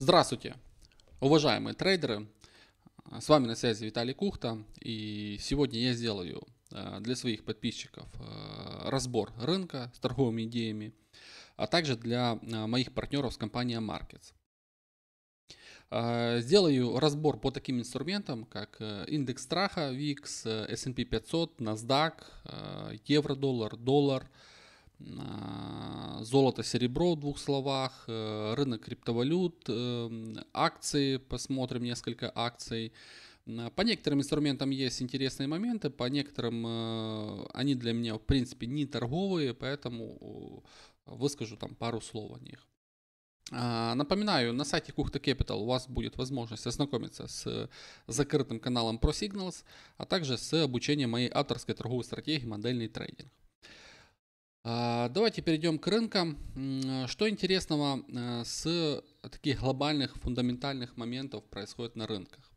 Здравствуйте, уважаемые трейдеры. С вами на связи Виталий Кухта. И сегодня я сделаю э, для своих подписчиков э, разбор рынка с торговыми идеями, а также для э, моих партнеров с компанией Markets. Сделаю разбор по таким инструментам, как индекс страха, VIX, S&P 500, NASDAQ, евро-доллар, доллар, доллар золото, серебро в двух словах, э, рынок криптовалют, э, акции, посмотрим несколько акций. По некоторым инструментам есть интересные моменты, по некоторым э, они для меня в принципе не торговые, поэтому выскажу там пару слов о них. А, напоминаю, на сайте Кухта Capital у вас будет возможность ознакомиться с закрытым каналом ProSignals, а также с обучением моей авторской торговой стратегии модельный трейдинг. А, давайте перейдем к рынкам. Что интересного э, с таких глобальных фундаментальных моментов происходит на рынках?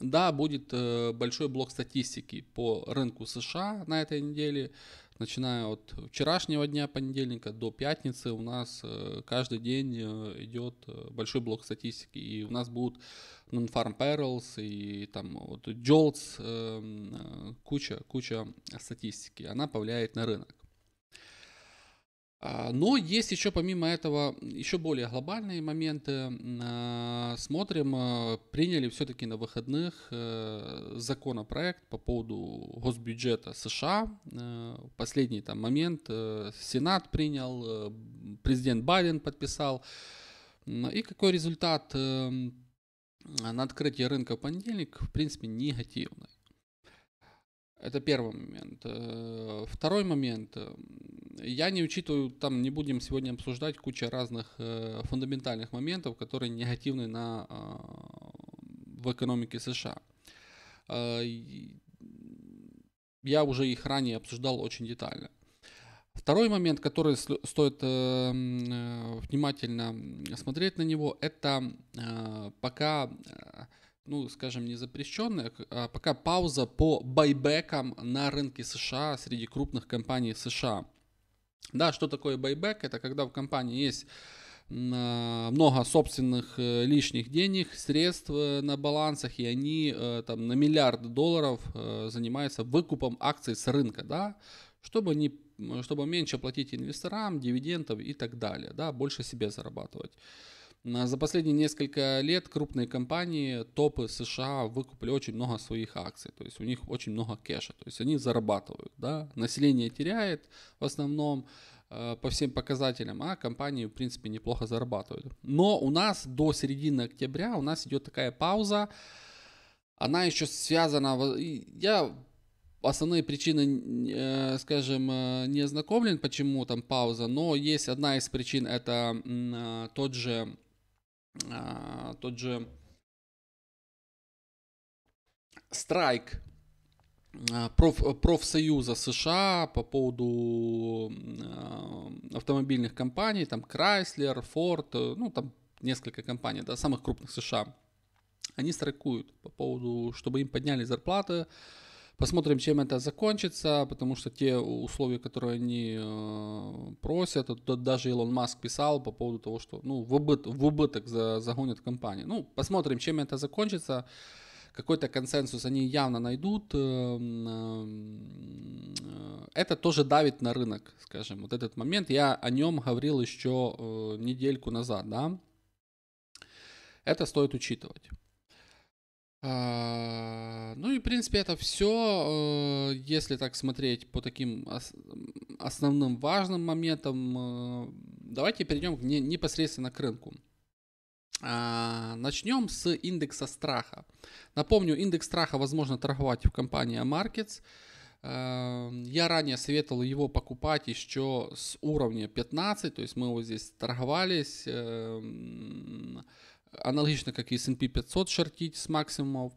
Да, будет э, большой блок статистики по рынку США на этой неделе. Начиная от вчерашнего дня понедельника до пятницы у нас э, каждый день идет большой блок статистики. И у нас будут non-farm payrolls и там вот JOLTS, эм, куча, куча статистики. Она повлияет на рынок. А, но есть еще помимо этого еще более глобальные моменты. А, смотрим, а, приняли все-таки на выходных э, законопроект по поводу госбюджета США. Э, последний там момент э, Сенат принял, президент Байден подписал. И какой результат на открытии рынка в понедельник, в принципе, негативный. Это первый момент. Второй момент я не учитываю, там не будем сегодня обсуждать куча разных э, фундаментальных моментов, которые негативны на, э, в экономике США. Э, я уже их ранее обсуждал очень детально. Второй момент, который стоит э, э, внимательно смотреть на него, это э, пока, ну, скажем, не запрещенная, а пока пауза по байбекам на рынке США среди крупных компаний США. Да, что такое байбек? Это когда в компании есть а, много собственных э, лишних денег, средств э, на балансах, и они э, там на миллиарды долларов занимаются выкупом акций с рынка, да, чтобы, не, чтобы меньше платить инвесторам, дивидендов и так далее, да, больше себе зарабатывать. За последние несколько лет крупные компании, топы США выкупили очень много своих акций, то есть у них очень много кэша, то есть они зарабатывают, да, население теряет в основном э, по всем показателям, а компании в принципе неплохо зарабатывают. Но у нас до середины октября у нас идет такая пауза, она еще связана, я основные причины, э, скажем, э, не ознакомлен, почему там пауза, но есть одна из причин, это тот же а, тот же страйк а, проф, профсоюза США по поводу а, автомобильных компаний, там Chrysler, Ford, э, ну там несколько компаний, да, самых крупных США, они страйкуют по поводу, чтобы им подняли зарплаты, Посмотрим, чем это закончится, потому что те условия, которые они э, просят, это даже Илон Маск писал по поводу того, что ну, в, убыт, в убыток за, загонят компанию. Ну, посмотрим, чем это закончится. Какой-то консенсус они явно найдут. Э, э, это тоже давит на рынок, скажем, вот этот момент. Я о нем говорил еще э, недельку назад, да. Это стоит учитывать. А, ну и, в принципе, это все, э, если так смотреть по таким основным важным моментам. Э, давайте перейдем непосредственно к рынку. А, начнем с индекса страха. Напомню, индекс страха возможно торговать в компании Markets. А, я ранее советовал его покупать еще с уровня 15, то есть мы его здесь торговались эм, аналогично как и S&P 500 шортить с максимумов.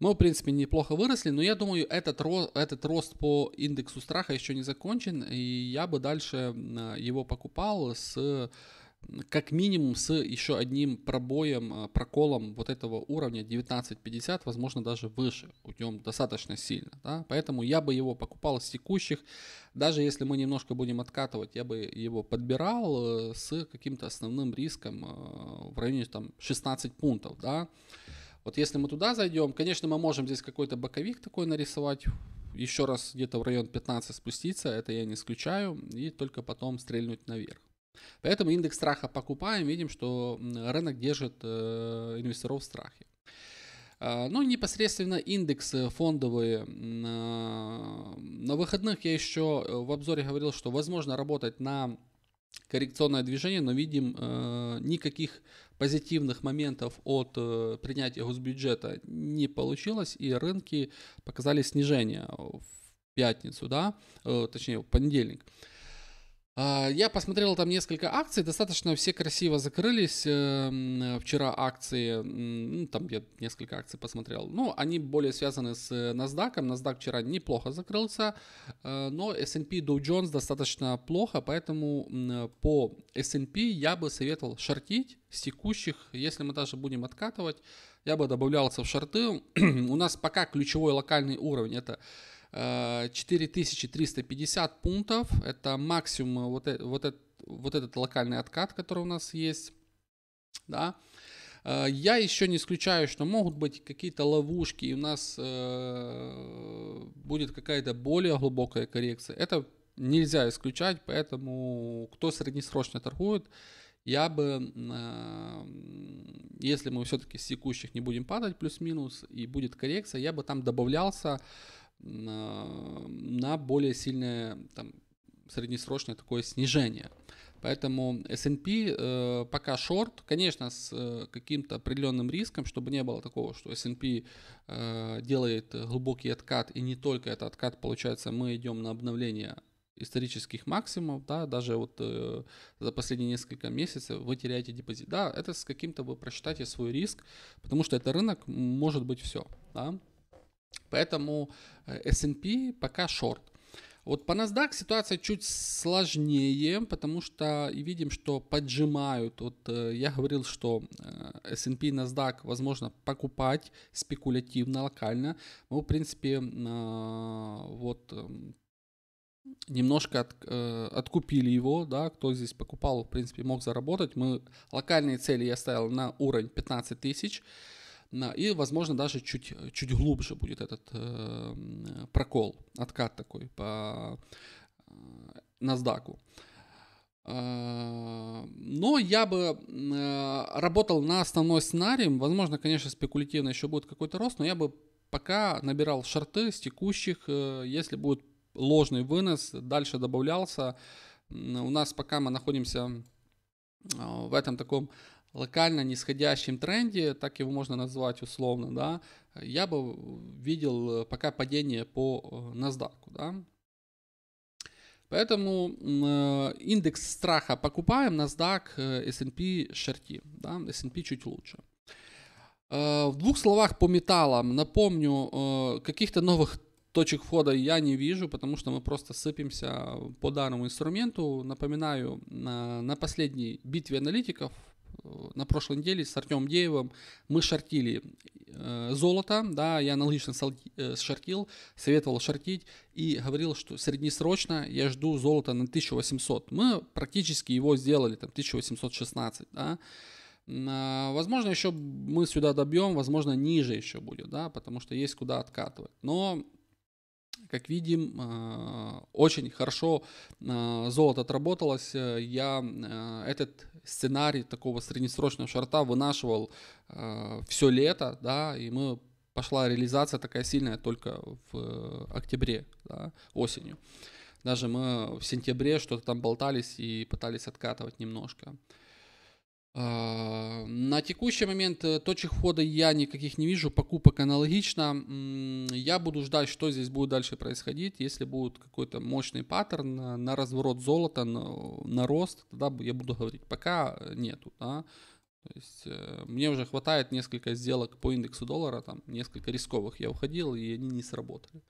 Мы, в принципе, неплохо выросли, но я думаю, этот, рост, этот рост по индексу страха еще не закончен, и я бы дальше его покупал с как минимум с еще одним пробоем, э, проколом вот этого уровня 19.50, возможно даже выше, уйдем достаточно сильно. Да? Поэтому я бы его покупал с текущих, даже если мы немножко будем откатывать, я бы его подбирал э, с каким-то основным риском э, в районе там 16 пунктов. Да? Вот если мы туда зайдем, конечно, мы можем здесь какой-то боковик такой нарисовать, еще раз где-то в район 15 спуститься, это я не исключаю, и только потом стрельнуть наверх. Поэтому индекс страха покупаем, видим, что рынок держит э, инвесторов в страхе. А, ну, непосредственно индексы фондовые. На выходных я еще э, в обзоре говорил, что возможно работать на коррекционное движение, но видим э, никаких позитивных моментов от э, принятия госбюджета не получилось, и рынки показали снижение в пятницу, да, э, точнее в понедельник. А, я посмотрел там несколько акций, достаточно все красиво закрылись. Эм, вчера акции, ну, там я несколько акций посмотрел. Ну, они более связаны с NASDAQ. NASDAQ вчера неплохо закрылся, э, но S&P Dow Jones достаточно плохо, поэтому по S&P я бы советовал шортить с текущих, если мы даже будем откатывать, я бы добавлялся в шорты. У нас пока ключевой локальный уровень это 4350 э, пунктов. Это максимум вот, э, вот, этот, вот этот локальный откат, который у нас есть. Да. Э, я еще не исключаю, что могут быть какие-то ловушки, и у нас э, будет какая-то более глубокая коррекция. Это нельзя исключать, поэтому кто среднесрочно торгует, я бы, э, если мы все-таки с текущих не будем падать плюс-минус и будет коррекция, я бы там добавлялся на более сильное там, среднесрочное такое снижение. Поэтому S&P э, пока шорт, конечно, с э, каким-то определенным риском, чтобы не было такого, что S&P э, делает глубокий откат, и не только этот откат, получается, мы идем на обновление исторических максимумов, да, даже вот э, за последние несколько месяцев вы теряете депозит. Да, это с каким-то вы просчитаете свой риск, потому что это рынок может быть все, да. Поэтому э, S&P пока шорт. Вот по NASDAQ ситуация чуть сложнее, потому что и видим, что поджимают. Вот э, я говорил, что э, S&P и NASDAQ возможно покупать спекулятивно, локально. Мы, в принципе, вот немножко от, откупили его, да, кто здесь покупал, в принципе, мог заработать. Мы локальные цели я ставил на уровень 15 тысяч. И, возможно, даже чуть, чуть глубже будет этот э, прокол, откат такой по э, NASDAQ. Э, но я бы э, работал на основной сценарий. Возможно, конечно, спекулятивно еще будет какой-то рост, но я бы пока набирал шорты с текущих. Если будет ложный вынос, дальше добавлялся. У нас пока мы находимся в этом таком локально нисходящем тренде, так его можно назвать условно, да, я бы видел пока падение по э, NASDAQ, да. Поэтому э, индекс страха покупаем, NASDAQ, э, S&P шорти, да, S&P чуть лучше. В двух словах по металлам. Напомню, каких-то новых точек входа я не вижу, потому что мы просто сыпемся по данному инструменту. Напоминаю, на, на последней битве аналитиков на прошлой неделе с Артемом Деевым мы шортили э, золото, да, я аналогично э, шортил, советовал шортить и говорил, что среднесрочно я жду золото на 1800. Мы практически его сделали, там, 1816, да. А, возможно, еще мы сюда добьем, возможно, ниже еще будет, да, потому что есть куда откатывать. Но как видим, э, очень хорошо э, золото отработалось. Я этот сценарий такого среднесрочного шарта вынашивал э, все лето, да, и мы пошла реализация такая сильная только в э, октябре, да, осенью. Даже мы в сентябре что-то там болтались и пытались откатывать немножко. А, на текущий момент э, точек входа я никаких не вижу, покупок аналогично. Я буду ждать, что здесь будет дальше происходить. Если будет какой-то мощный паттерн на, на разворот золота, на, на рост, тогда я буду говорить. Пока нету. Да? То есть э, мне уже хватает несколько сделок по индексу доллара, там несколько рисковых я уходил, и они не сработали.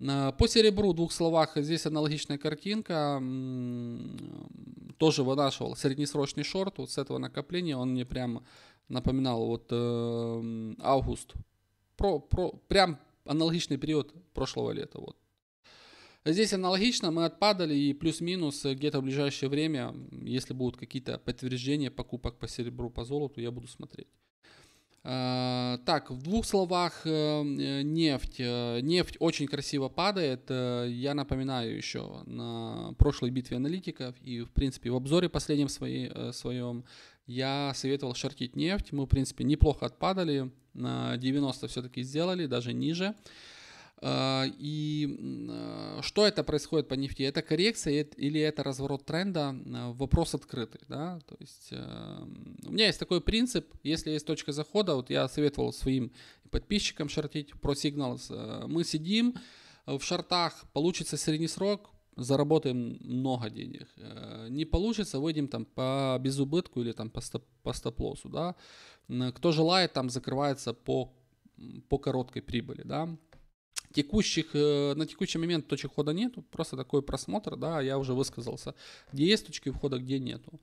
По серебру в двух словах здесь аналогичная картинка. Тоже вынашивал среднесрочный шорт. Вот с этого накопления он мне прям напоминал вот э, август. Про, про, прям аналогичный период прошлого лета. Вот. Здесь аналогично, мы отпадали и плюс-минус где-то в ближайшее время, если будут какие-то подтверждения покупок по серебру, по золоту, я буду смотреть. А, так, в двух словах э, нефть. Э, нефть очень красиво падает. Э, я напоминаю еще на прошлой битве аналитиков и, в принципе, в обзоре последнем своей, своем я советовал шортить нефть. Мы, в принципе, неплохо отпадали. На 90 все-таки сделали, даже ниже. А, и а, что это происходит по нефти? Это коррекция или это разворот тренда? А, вопрос открытый. Да? То есть, у меня есть такой принцип, если есть точка захода, вот я советовал своим подписчикам шортить про сигналс. Мы сидим в шортах, получится средний срок, заработаем много денег. Не получится, выйдем там по безубытку или там по, стоп, по стоп-лоссу. Да? Кто желает, там закрывается по, по короткой прибыли. Да? Текущих, э, на текущий момент точек входа нету, просто такой просмотр, да, я уже высказался, где есть точки входа, где нету.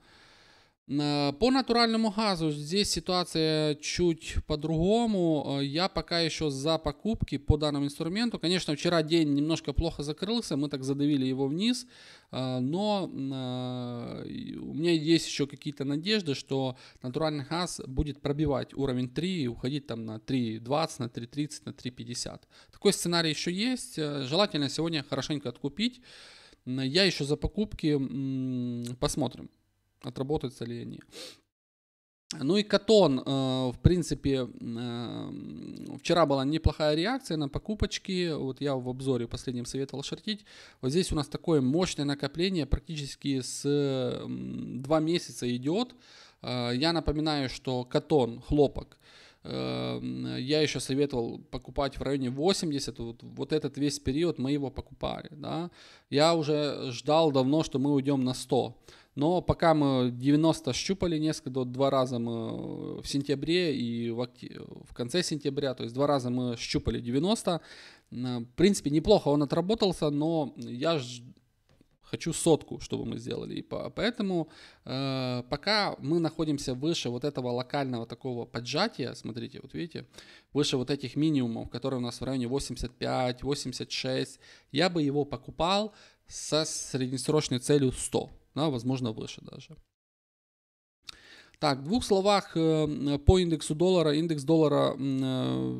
Э, по натуральному газу здесь ситуация чуть по-другому. Э, я пока еще за покупки по данному инструменту. Конечно, вчера день немножко плохо закрылся, мы так задавили его вниз, э, но у меня есть еще какие-то надежды, что натуральный газ будет пробивать уровень 3 и уходить там на 3.20, на 3.30, на 3.50. Такой сценарий еще есть. Желательно сегодня хорошенько откупить. Я еще за покупки посмотрим отработаются ли они. Ну и Катон, э, в принципе, э, вчера была неплохая реакция на покупочки. Вот я в обзоре последнем советовал шортить. Вот здесь у нас такое мощное накопление, практически с 2 месяца идет. Э, я напоминаю, что Катон, хлопок, я еще советовал покупать в районе 80, вот, вот этот весь период мы его покупали, да. Я уже ждал давно, что мы уйдем на 100. Но пока мы 90 щупали несколько, два раза мы в сентябре и в, в конце сентября, то есть два раза мы щупали 90. В принципе, неплохо он отработался, но я ж хочу сотку, чтобы мы сделали. И поэтому э, пока мы находимся выше вот этого локального такого поджатия, смотрите, вот видите, выше вот этих минимумов, которые у нас в районе 85, 86, я бы его покупал со среднесрочной целью 100 да, возможно выше даже. Так, в двух словах э, по индексу доллара. Индекс доллара э,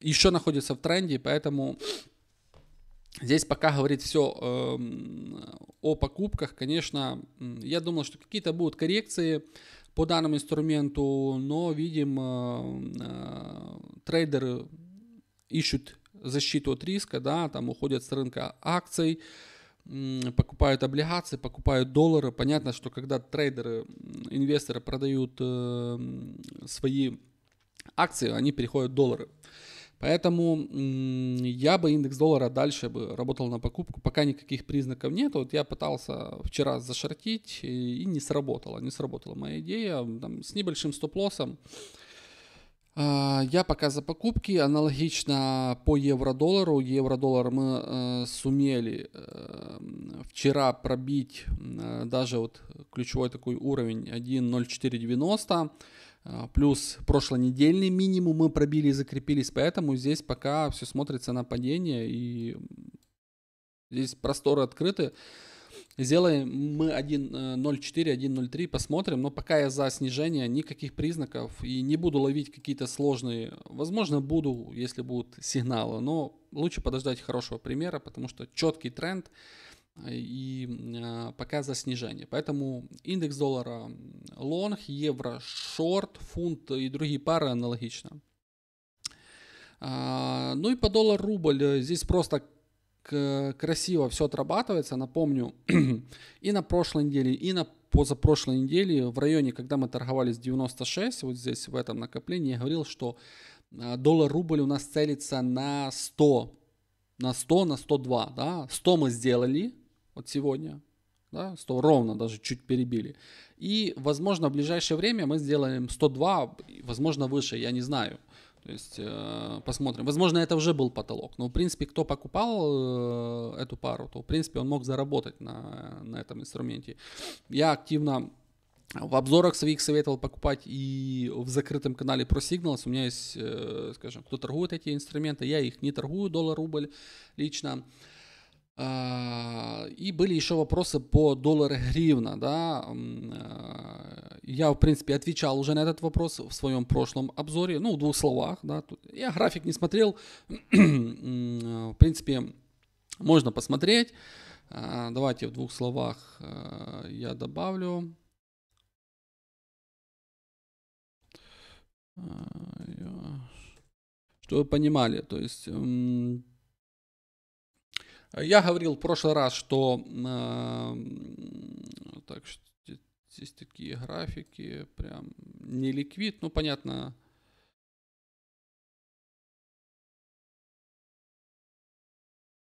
еще находится в тренде, поэтому здесь пока говорить все э, о покупках, конечно, я думал, что какие-то будут коррекции по данному инструменту, но видим, трейдеры ищут защиту от риска, да, там уходят с рынка акций, покупают облигации, покупают доллары. Понятно, что когда трейдеры, инвесторы продают э, свои акции, они переходят в доллары. Поэтому я бы индекс доллара дальше бы работал на покупку, пока никаких признаков нет. Вот я пытался вчера зашортить и не сработало, не сработала моя идея. Там, с небольшим стоп-лоссом я пока за покупки. Аналогично по евро-доллару. Евро-доллар мы э, сумели э, вчера пробить э, даже вот ключевой такой уровень 1.0490. Э, плюс прошлонедельный минимум мы пробили и закрепились. Поэтому здесь пока все смотрится на падение. И здесь просторы открыты. Сделаем мы 1.04, 1.03, э, посмотрим. Но пока я за снижение, никаких признаков. И не буду ловить какие-то сложные. Возможно, буду, если будут сигналы. Но лучше подождать хорошего примера, потому что четкий тренд э, и э, пока за снижение. Поэтому индекс доллара лонг, евро шорт, фунт и другие пары аналогично. А, ну и по доллар рубль здесь просто красиво все отрабатывается. Напомню, и на прошлой неделе, и на позапрошлой неделе в районе, когда мы торговались 96, вот здесь в этом накоплении, я говорил, что а, доллар-рубль у нас целится на 100, на 100, на 102, да, 100 мы сделали вот сегодня, да, 100 ровно, даже чуть перебили. И, возможно, в ближайшее время мы сделаем 102, возможно, выше, я не знаю. То есть э, посмотрим. Возможно, это уже был потолок. Но, в принципе, кто покупал э, эту пару, то, в принципе, он мог заработать на, на этом инструменте. Я активно в обзорах своих советовал покупать и в закрытом канале ProSignals. У меня есть, э, скажем, кто торгует эти инструменты. Я их не торгую, доллар-рубль лично. А, и были еще вопросы по доллару гривна, да. А, я, в принципе, отвечал уже на этот вопрос в своем прошлом обзоре, ну, в двух словах, да. Я график не смотрел, в принципе, можно посмотреть. А, давайте в двух словах я добавлю. Чтобы вы понимали, то есть я говорил в прошлый раз, что э, так, здесь такие графики, прям не ликвид, ну понятно.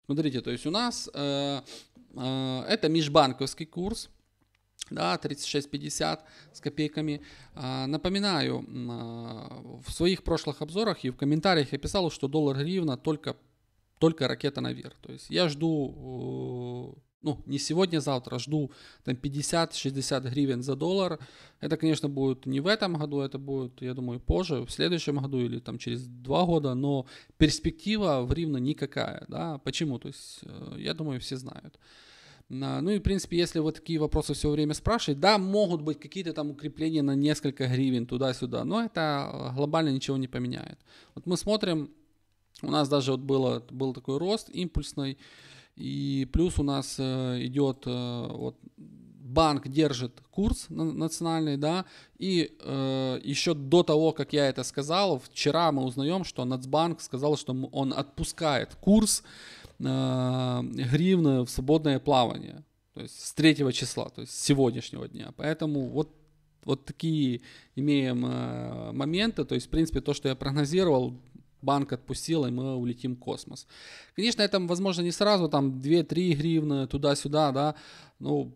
Смотрите, то есть у нас э, э, это межбанковский курс, да, 36,50 с копейками. А, напоминаю, а, в своих прошлых обзорах и в комментариях я писал, что доллар гривна только только ракета наверх. То есть я жду, э, ну, не сегодня, завтра, жду там 50-60 гривен за доллар. Это, конечно, будет не в этом году, это будет, я думаю, позже, в следующем году или там через два года, но перспектива в гривну никакая, да. Почему? То есть, э, я думаю, все знают. Ну и, в принципе, если вы такие вопросы все время спрашиваете, да, могут быть какие-то там укрепления на несколько гривен туда-сюда, но это глобально ничего не поменяет. Вот мы смотрим у нас даже вот было, был такой рост импульсный, и плюс у нас э, идет э, вот банк держит курс национальный, да, и э, еще до того, как я это сказал, вчера мы узнаем, что Нацбанк сказал, что он отпускает курс э, гривны в свободное плавание, то есть с 3 числа, то есть с сегодняшнего дня. Поэтому вот вот такие имеем э, моменты, то есть в принципе то, что я прогнозировал, банк отпустил, и мы улетим в космос. Конечно, это, возможно, не сразу, там 2-3 гривны туда-сюда, да, ну,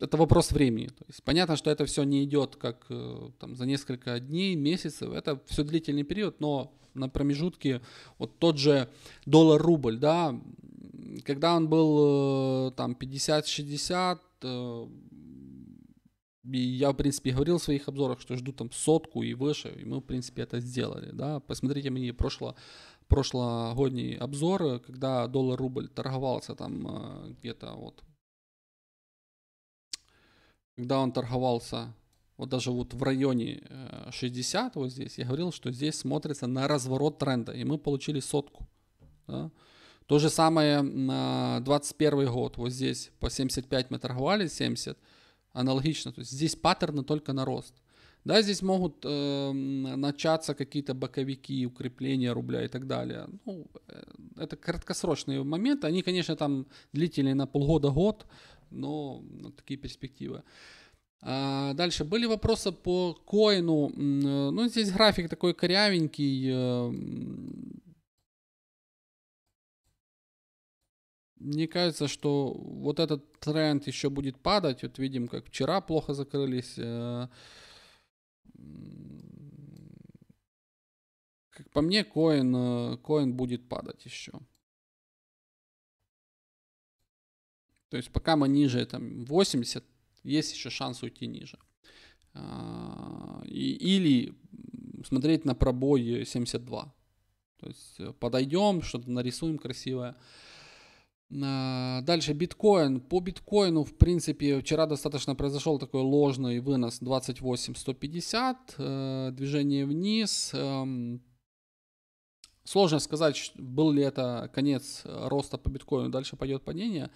это вопрос времени. То есть понятно, что это все не идет как э, там, за несколько дней, месяцев, это все длительный период, но на промежутке вот тот же доллар-рубль, да, когда он был э, там 50-60, я, в принципе, говорил в своих обзорах, что жду там сотку и выше, и мы, в принципе, это сделали, да. Посмотрите мои прошло, прошлогодний обзор, когда доллар-рубль торговался там э, где-то вот, когда он торговался вот даже вот в районе 60 э, вот здесь, я говорил, что здесь смотрится на разворот тренда, и мы получили сотку, да. То же самое на 21 год, вот здесь по 75 мы торговали, 70, аналогично. То есть здесь паттерны только на рост. Да, здесь могут э, начаться какие-то боковики, укрепления рубля и так далее. Ну, э, это краткосрочные моменты. Они, конечно, там длительные на полгода-год, но ну, такие перспективы. А дальше были вопросы по коину. Ну, здесь график такой корявенький. Мне кажется, что вот этот тренд еще будет падать. Вот видим, как вчера плохо закрылись. Э, как по мне, коин, э, коин будет падать еще. То есть пока мы ниже там 80, есть еще шанс уйти ниже. А, или смотреть на пробой 72. То есть э, подойдем, что-то нарисуем красивое. А, дальше биткоин. По биткоину, в принципе, вчера достаточно произошел такой ложный вынос 28-150, э, движение вниз. Эм, сложно сказать, был ли это конец роста по биткоину, дальше пойдет падение.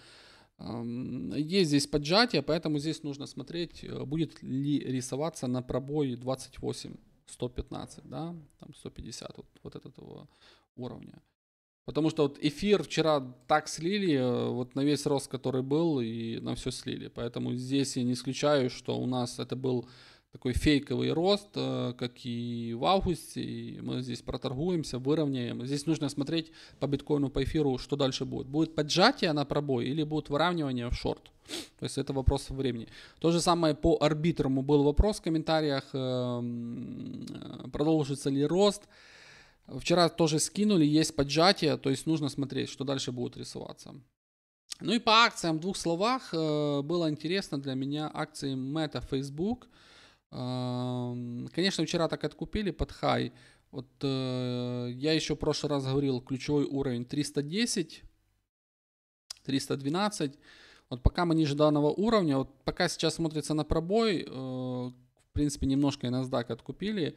Эм, есть здесь поджатие, поэтому здесь нужно смотреть, э, будет ли рисоваться на пробой 28 115, да, там 150 вот, вот этого уровня. Потому что вот эфир вчера так слили, э, вот на весь рост, который был, и на все слили. Поэтому здесь я не исключаю, что у нас это был такой фейковый рост, э, как и в августе, и мы здесь проторгуемся, выровняем. Здесь нужно смотреть по биткоину, по эфиру, что дальше будет. Будет поджатие на пробой или будет выравнивание в шорт? То есть это вопрос времени. То же самое по арбитруму был вопрос в комментариях, эм, э, продолжится ли рост. Вчера тоже скинули, есть поджатие, то есть нужно смотреть, что дальше будет рисоваться. Ну и по акциям в двух словах э, было интересно для меня акции Meta Facebook. Эм, конечно, вчера так откупили под хай. Вот э, я еще в прошлый раз говорил, ключевой уровень 310, 312. Вот пока мы ниже данного уровня, вот пока сейчас смотрится на пробой, э, в принципе, немножко и NASDAQ откупили,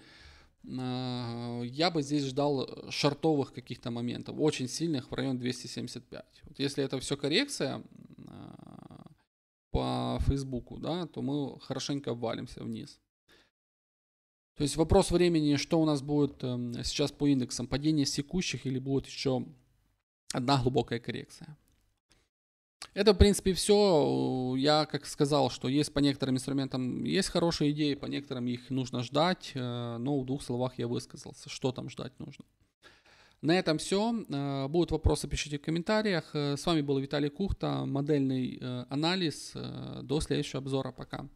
я бы здесь ждал шартовых каких-то моментов, очень сильных в район 275. Вот если это все коррекция э, по Фейсбуку, да, то мы хорошенько валимся вниз. То есть вопрос времени, что у нас будет эм, сейчас по индексам, падение секущих или будет еще одна глубокая коррекция. Это, в принципе, все. Я, как сказал, что есть по некоторым инструментам есть хорошие идеи, по некоторым их нужно ждать, э, но в двух словах я высказался, что там ждать нужно. На этом все. Э, будут вопросы, пишите в комментариях. Э, с вами был Виталий Кухта, модельный анализ. До следующего обзора. Пока.